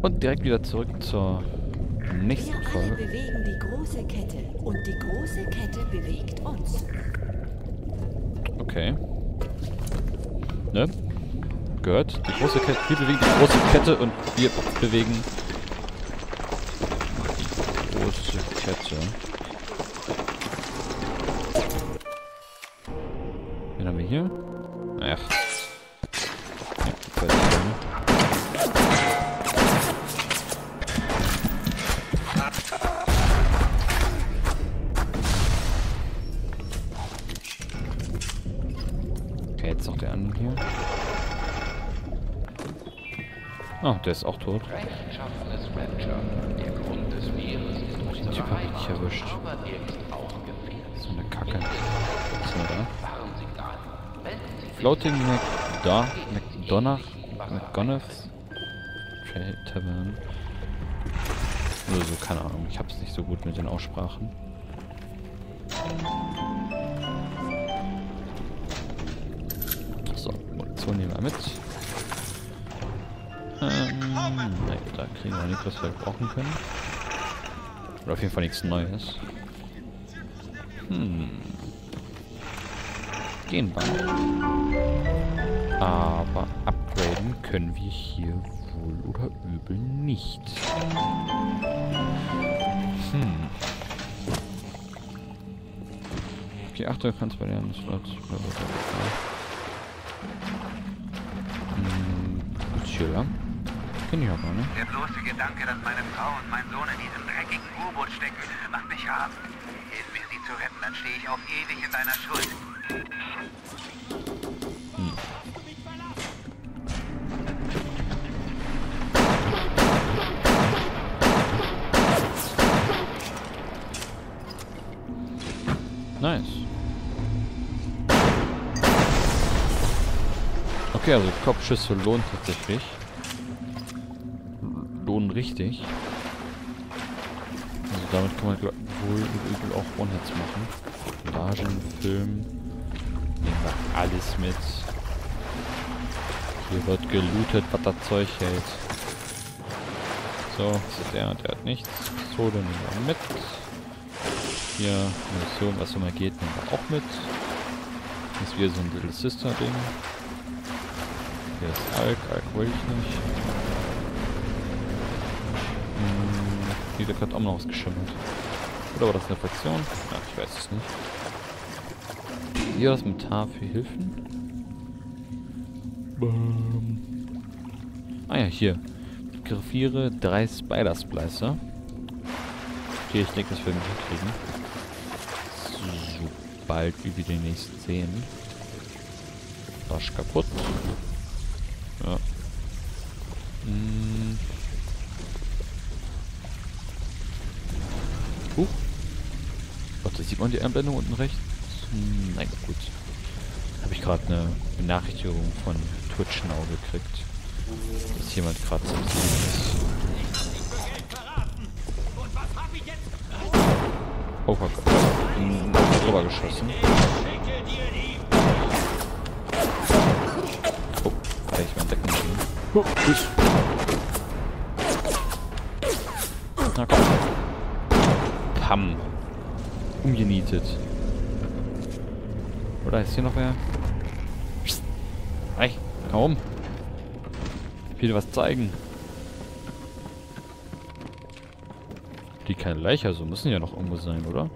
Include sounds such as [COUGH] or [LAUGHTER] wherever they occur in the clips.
Und direkt wieder zurück zur nächsten Wir alle Folge. bewegen die große Kette und die große Kette bewegt uns. Okay. Ne? Gehört. Die große Kette. Wir bewegen die große Kette und wir bewegen die große Kette. Wen haben wir hier? Jetzt noch der andere hier. Oh, der ist auch tot. Der Den Typ hab ich nicht erwischt. er. So eine Kacke. Was ist denn da? Floating McDo McDonagh McGonagh's Trail Tavern. Oder so, keine Ahnung. Ich hab's nicht so gut mit den Aussprachen. Nehmen wir mit. Ähm, nein, da kriegen wir nichts, was wir brauchen können. Oder auf jeden Fall nichts Neues. Hm. Gehen wir. Aber upgraden können wir hier wohl oder übel nicht. Hm. Okay, achte kannst bei der Slots. Chiller. Kenn ich aber, ne? Der bloße Gedanke, dass meine Frau und mein Sohn in diesem dreckigen U-Boot stecken, macht mich hart. Hilf mir, sie zu retten, dann stehe ich auf ewig in deiner Schuld. Nice. Okay, also Kopfschüsse lohnt tatsächlich. Lohnen richtig. Also damit kann man wohl übel auch One-Hits machen. Bandagen, Film. Nehmen wir alles mit. Hier wird gelootet, was das Zeug hält. So, das ist der der hat nichts. Dann nehmen wir mit. Hier, Munition, was immer geht, nehmen wir auch mit. Das ist wieder so ein Little Sister Ding. Hier ist Alk, Alk wollte ich nicht. Hm, da hat auch noch was geschimmert. Oder war das eine Fraktion? Ja, ich weiß es nicht. Hier mit H für Hilfen. Bam. Ah ja, hier. Griffiere drei Spider Splicer. Okay, ich denke, das werden wir hinkriegen. Sobald wir wieder den nächsten sehen. Rasch kaputt. Huch. Warte, sieht man die Einblendung unten rechts? Hm, nein, gut. Habe ich gerade eine Benachrichtigung von Twitch Now gekriegt. Dass jemand gerade zum. Oh Gott. Hm, drüber geschossen. Oh, ich mein Decken. Oh, tschüss. Pam. Umgenietet. Oder ist hier noch wer? Hey, komm. Ich will dir was zeigen. Die keine Leiche, also müssen ja noch irgendwo sein, oder?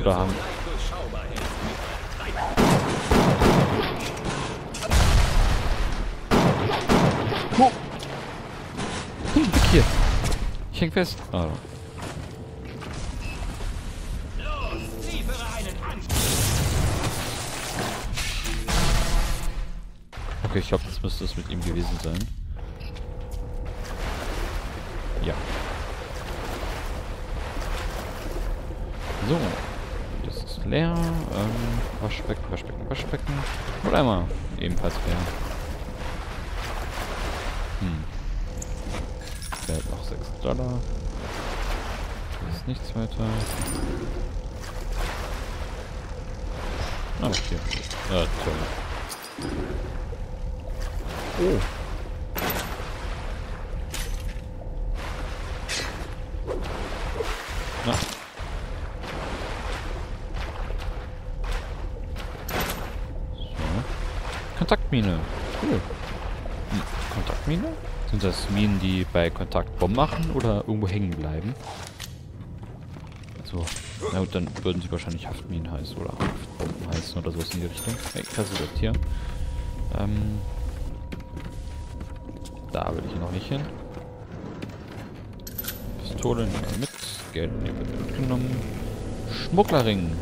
Oder haben... Oh. Hm, weg hier. Ich häng fest. Ah. Okay, ich hoffe, das müsste es mit ihm gewesen sein. Ja. So. Das ist leer. Ähm, Waschbecken, Waschbecken, Waschbecken. Und einmal ebenfalls leer. 6 Dollar. Ist nichts weiter. Ah, okay. Ah, toll. Oh. Na. So. Kontaktmine. Cool. Hm. Kontaktmine? Sind das Minen, die bei Kontakt Bomben machen oder irgendwo hängen bleiben? So. Na gut, dann würden sie wahrscheinlich Haftminen heißen oder Haftbomben heißen oder sowas in die Richtung. Hey, Kasse wird hier. Ähm. Da will ich noch nicht hin. Pistole nehmen wir mit. Geld nehmen wir mitgenommen. Schmugglerring.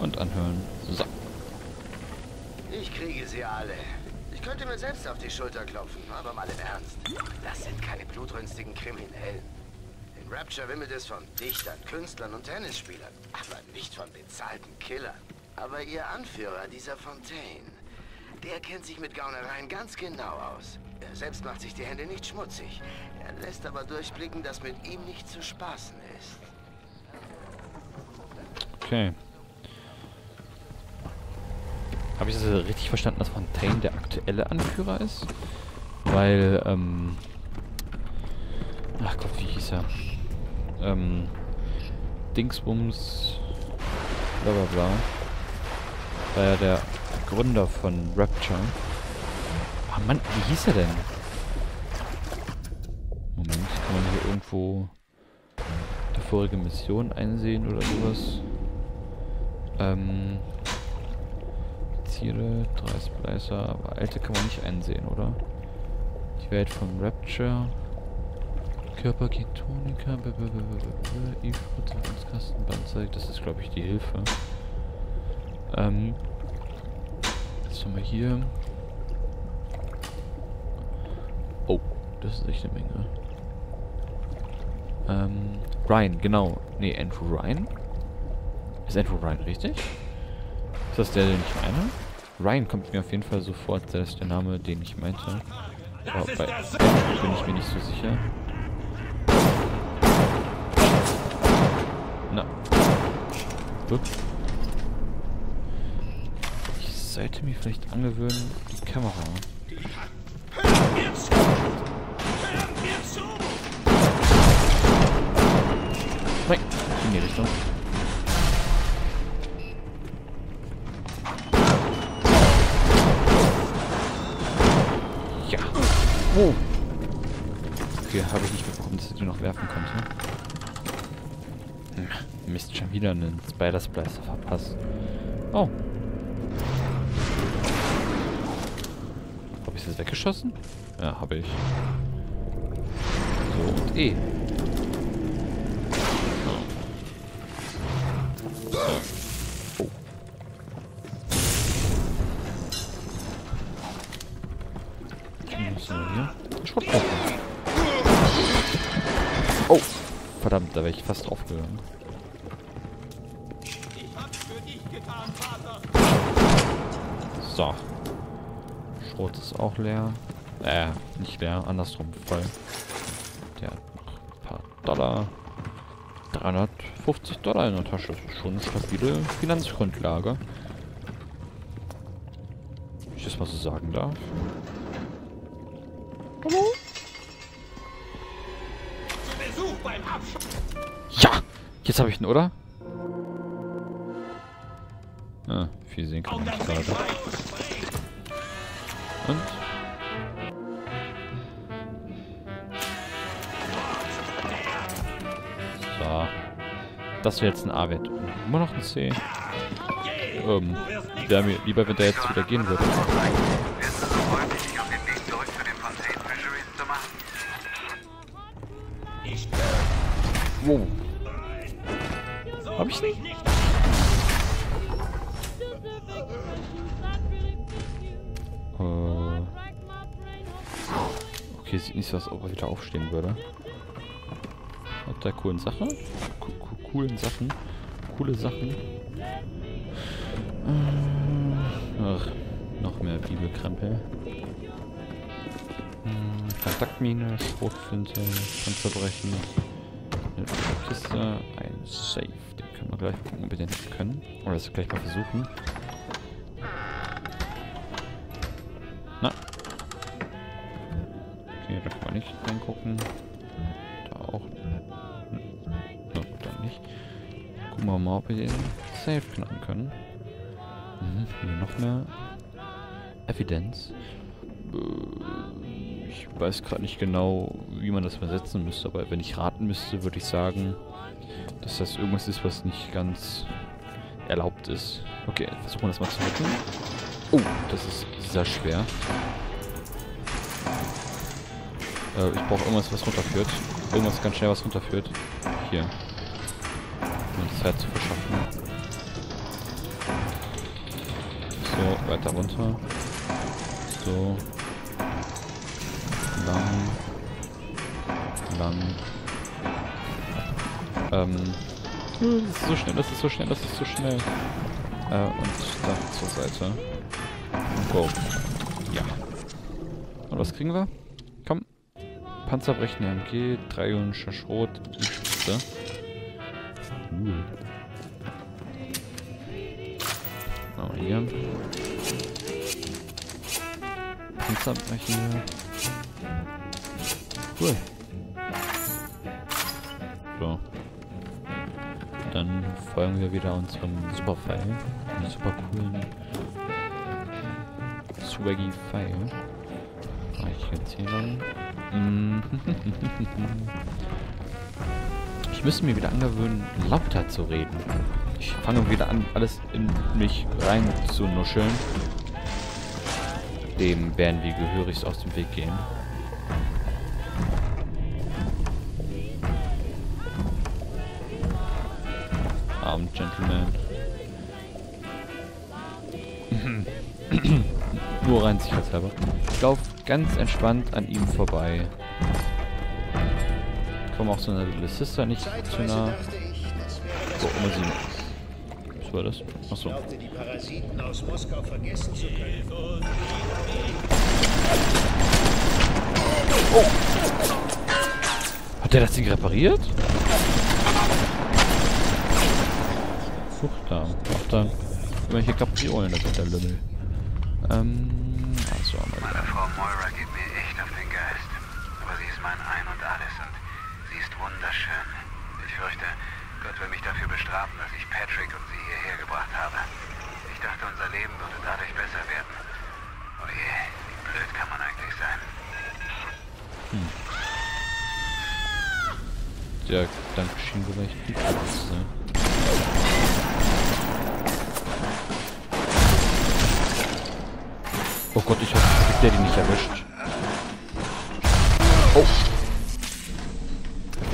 Und anhören. So. Ich kriege sie alle. Ich könnte mir selbst auf die Schulter klopfen, aber mal im Ernst. Das sind keine blutrünstigen Kriminellen. In Rapture wimmelt es von Dichtern, Künstlern und Tennisspielern, aber nicht von bezahlten Killern. Aber ihr Anführer, dieser Fontaine, der kennt sich mit Gaunereien ganz genau aus. Er selbst macht sich die Hände nicht schmutzig. Er lässt aber durchblicken, dass mit ihm nicht zu spaßen ist. Okay. Habe ich das richtig verstanden, dass Fontaine der aktuelle Anführer ist? Weil, ähm... Ach Gott, wie hieß er? Ähm... Dingsbums... Bla bla bla. War ja der Gründer von Rapture. Ah Mann, wie hieß er denn? Moment, kann man hier irgendwo die vorige Mission einsehen oder sowas? Ähm... Ziele, drei Splicer, aber alte kann man nicht einsehen, oder? Die Welt von Rapture. Körperketonika, Kastenband das ist glaube ich die Hilfe. Ähm, was haben wir hier? Oh, das ist echt eine Menge. Ähm, Ryan, genau. Ne, Andrew Ryan? Ist Andrew Ryan richtig? Ist das der, den ich meine? Ryan kommt mir auf jeden Fall so vor, als wäre das der Name, den ich meinte. Aber bei bin ich mir nicht so sicher. Na. Upp. Ich sollte mir vielleicht angewöhnen, die Kamera. Nein, in die Richtung. Die noch werfen konnte. Hm, Mist, schon wieder einen Spider-Splicer verpasst. Oh. Habe ich das weggeschossen? Ja, habe ich. So, und E. Schrot ist auch leer. Äh, nicht leer, andersrum voll. Der hat noch ein paar Dollar. 350 Dollar in der Tasche. Das ist schon eine stabile Finanzgrundlage. Wenn ich das mal so sagen darf. Hallo? Ja! Jetzt habe ich ihn, oder? Ah, viel sehen kann ich gerade. Und? So. Das wäre jetzt ein A-Wert. Immer noch ein C. Ähm, wäre mir lieber, wenn der jetzt wieder gehen würde. Wärst Als ob er wieder aufstehen würde. Hat der coolen Sache? Co co coolen Sachen? Coole Sachen? Äh, Ach, noch mehr Bibelkrempel. Hm, Kontaktmine, Schrotflinte, Panzerbrechen. Eine Kiste, ein Safe. Den können wir gleich gucken, ob wir den können. Oder das gleich mal versuchen. Na. Okay, da kann man nicht reingucken. Da auch. Na, dann nicht. Gucken wir mal, ob wir den Safe knacken können. Mhm, hier noch mehr Evidenz. Äh, ich weiß gerade nicht genau, wie man das übersetzen müsste, aber wenn ich raten müsste, würde ich sagen, dass das irgendwas ist, was nicht ganz erlaubt ist. Okay, versuchen wir das mal zu retten. Oh, das ist sehr schwer. Äh, ich brauche irgendwas, was runterführt. Irgendwas ganz schnell, was runterführt. Hier. Um die Zeit zu verschaffen. So, weiter runter. So. Lang. Lang. Ähm. Das ist so schnell, das ist so schnell, das ist so schnell. Äh, und dann zur Seite. Go. Ja. Und was kriegen wir? Komm. Panzerbrechen MG, 3 ionischer Schrot, die Spitze. Cool. Oh, hier. Panzerbrechen. Cool. So. Dann folgen wir wieder unserem Superpfeil. Super coolen Swaggy Pfeil. Mach ich jetzt hier lang. Mhm. [LAUGHS] Ich müsste mir wieder angewöhnen, lauter zu reden. Ich fange wieder an, alles in mich rein zu nuscheln. Dem werden wir gehörig aus dem Weg gehen. Abend, Gentleman. [LAUGHS] Nur rein sicherheitshalber. Ich laufe ganz entspannt an ihm vorbei. Komme auch so einer Little Sister nicht zu nah. So, immer sie. Was war das? Achso. können. Hat der das Ding repariert? Fruchtdarm. Ach da. Irgendwelche Kapriolen, das ist der Lümmel. Ähm, also wieder. Frau Moira geht mir echt auf den Geist. Aber sie ist mein Ein und Alles und sie ist wunderschön. Ich fürchte, Gott will mich dafür bestrafen, dass ich Patrick und sie hierher gebracht habe. Ich dachte, unser Leben würde dadurch besser werden. Oh je, wie blöd kann man eigentlich sein. Der Gedanke schien vielleicht. Oh Gott, ich ich der die nicht erwischt. Oh.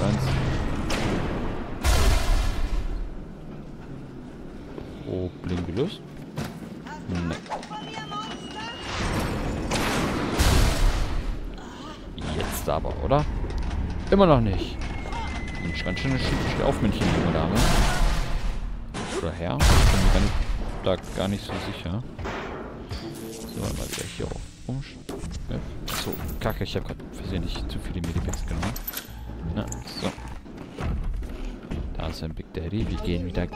Eins. Problem gelöst? Nein. Jetzt aber, oder? Immer noch nicht. Mensch, ganz schön steh auf, Männchen, junge Dame. Oder Herr? Ich bin mir gar nicht, da gar nicht so sicher. So, mal hier auf. Umsch. So, kacke, ich habe gerade versehentlich zu viele Medipacks genommen. Na, so. Da ist ein Big Daddy. Wir gehen wieder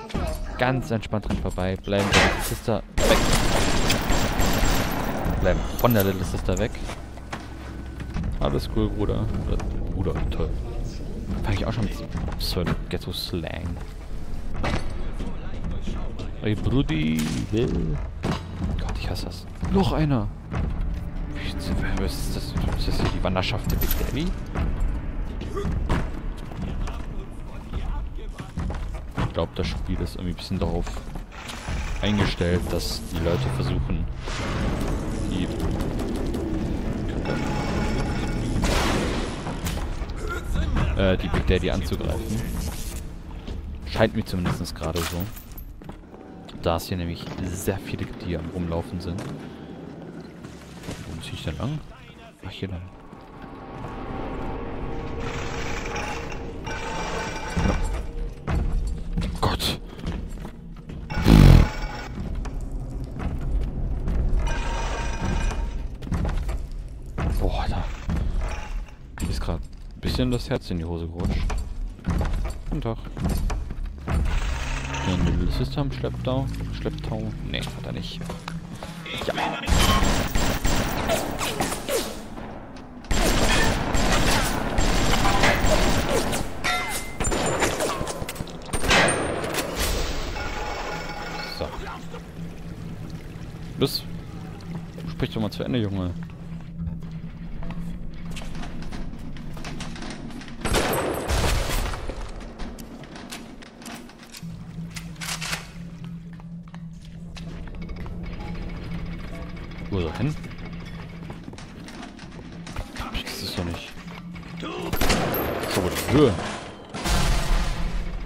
ganz entspannt dran vorbei. Bleiben der Little Sister weg. Bleiben von der Little Sister weg. Alles cool, Bruder. Bruder, toll. Fange ich auch schon mit Pseudo-Ghetto-Slang. Ey, Brudi. Gott, ich hasse das. Noch einer. Was ist das? Ist das hier die Wanderschaft der Big Daddy? Ich glaube, das Spiel ist irgendwie ein bisschen darauf eingestellt, dass die Leute versuchen, die äh, die Big Daddy anzugreifen. Scheint mir zumindest gerade so. Da es hier nämlich sehr viele die am rumlaufen sind. Muss ich denn lang? Ach, hier lang. Gott. Boah, da. Ist gerade ein bisschen das Herz in die Hose gerutscht. Guten Tag. Sister am Schlepptau. Schlepptau? Nee, hat er nicht. Ja. sprich doch mal zu Ende, Junge. Wo ist er hin? Warum schießt es doch nicht? So, die Höhe.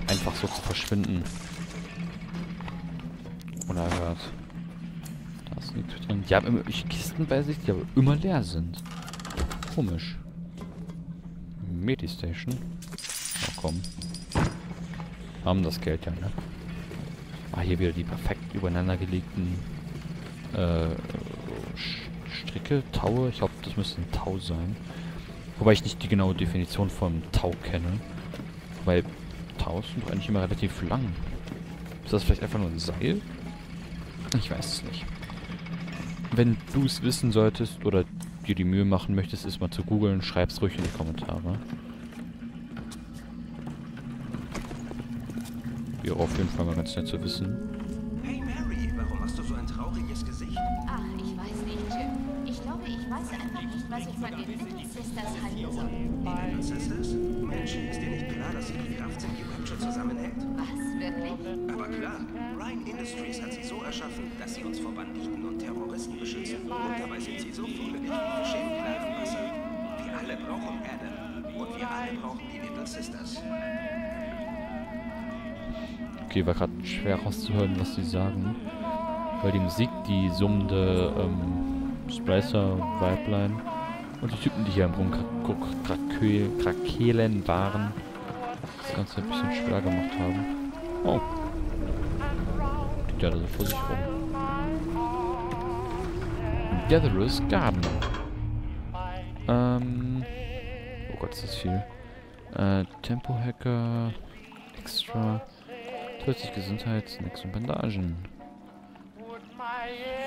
Einfach so zu verschwinden. Unerhört. Nichts drin. Die haben immer Kisten bei sich, die aber immer leer sind. Komisch. Medistation. Oh komm. Haben das Geld ja, ne? Ah, hier wieder die perfekt übereinander gelegten äh, Stricke, Taue. Ich glaube, das müsste ein Tau sein. Wobei ich nicht die genaue Definition von Tau kenne. Weil Taus sind doch eigentlich immer relativ lang. Ist das vielleicht einfach nur ein Seil? Ich weiß es nicht. Wenn du es wissen solltest oder dir die Mühe machen möchtest, es mal zu googeln, schreib's ruhig in die Kommentare. Wäre auf jeden Fall mal ganz nett zu wissen. Hey Mary, warum hast du so ein trauriges Gesicht? Ach, ich weiß nicht, Jim. Ich glaube, ich weiß einfach nicht, was ich von den Little Sisters halten soll. Die Little Sisters? Mensch, ist dir nicht klar, dass sie die Kraft sind, die Rapture zusammenhält? Was, wirklich? Aber klar, Ryan Industries hat sie so erschaffen, dass sie uns vor Banditen und Terroristen beschützen. Und dabei sind sie so Fische im klaren Wasser. Wir alle brauchen Adam. Und wir alle brauchen die Little Sisters. Okay, war gerade schwer rauszuhören, was sie sagen. Weil die Musik, die summende ähm, Splicer-Vibeline und die Typen, die hier am Rumkrakelen waren, das Ganze ein bisschen schwer gemacht haben. Oh. Die da so vor sich rum. Gatherer's Garden. Ähm. Oh Gott, ist das viel. Äh, Tempo-Hacker. Extra. Plötzlich Gesundheit, Snacks und Bandagen.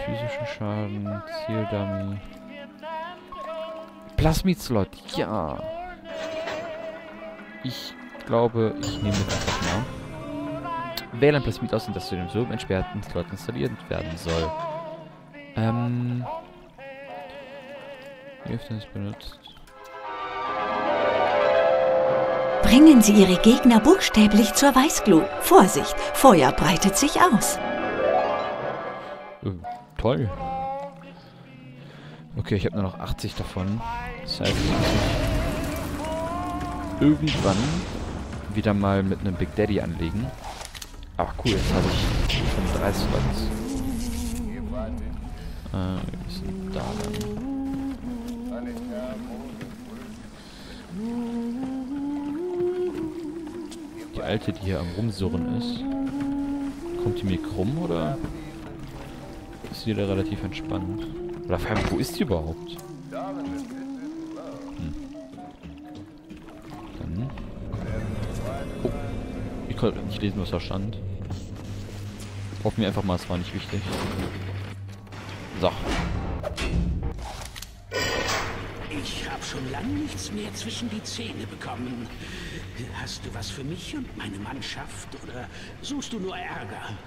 Physischen Schaden, Zieldummy. Plasmid-Slot, ja. Ich glaube, ich nehme das einfach mal. Wähle ein Plasmid aus, das zu dem so entsperrten Slot installiert werden soll. Ähm. Wie oft das benutzt? Bringen Sie Ihre Gegner buchstäblich zur Weißglut. Vorsicht, Feuer breitet sich aus. Äh, toll. Okay, ich habe nur noch 80 davon. Das heißt, irgendwann wieder mal mit einem Big Daddy anlegen. Aber cool, jetzt habe ich schon drei Slots. Äh, wir sind da dann. Die alte, die hier am Rumsurren ist. Kommt die mir krumm oder ist die da relativ entspannt? Oder vor allem, wo ist die überhaupt? Ich konnte nicht lesen, was da stand. Hoffen wir einfach mal, es war nicht wichtig. So. Ich habe schon lange nichts mehr zwischen die Zähne bekommen. Hast du was für mich und meine Mannschaft oder suchst du nur Ärger?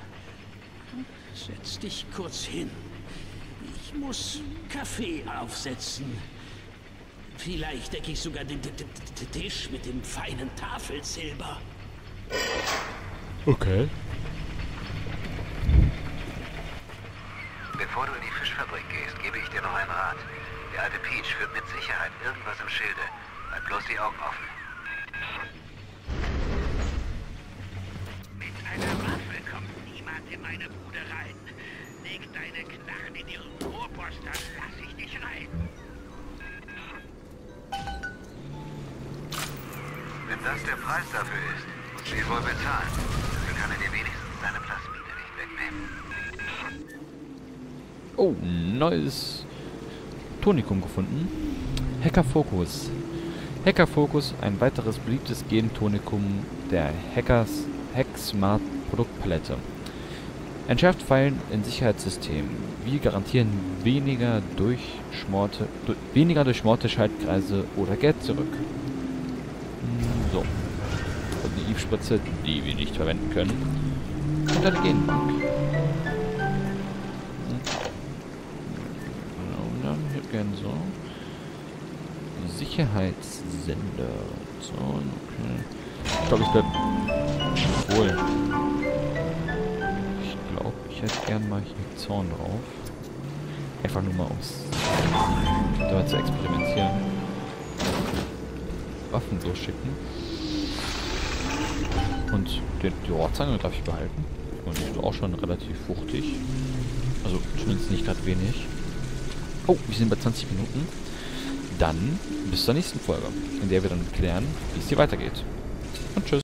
Setz dich kurz hin. Ich muss Kaffee aufsetzen. Vielleicht decke ich sogar den, Tisch mit dem feinen Tafelsilber. Okay. Bevor du in die Fischfabrik gehst, gebe ich dir noch einen Rat. Der alte Peach führt mit Sicherheit irgendwas im Schilde. Halt bloß die Augen offen. Mit einer Waffe kommt niemand in meine Bude rein. Leg deine Knarren in ihren Rohrpost, dann lass ich dich rein. Wenn das der Preis dafür ist, sie wohl bezahlen. Dafür kann er dir wenigstens deine Plasmide nicht wegnehmen. Oh, neues Tonikum gefunden. Hacker Focus. Hacker Focus, ein weiteres beliebtes Gen-Tonikum der Hackers Hacksmart Produktpalette. Entschärft Fallen in Sicherheitssystemen. Wir garantieren weniger durchschmorte, du, weniger durchschmorte Schaltkreise oder Geld zurück. Und die die wir nicht verwenden können. Und eine Genbank. Genau, dann hier gerne so. Sicherheitssender. So, okay. Ich glaube, ich bleib. Wohl. Ich glaube, ich hätte gern mal hier Zorn drauf. Einfach nur mal ums damit zu experimentieren. Waffen losschicken. Und den, die Rohrzange darf ich behalten. Und die ist auch schon relativ wuchtig. Also zumindest nicht gerade wenig. Oh, wir sind bei 20 Minuten. Dann bis zur nächsten Folge, in der wir dann klären, wie es hier weitergeht. Und tschüss.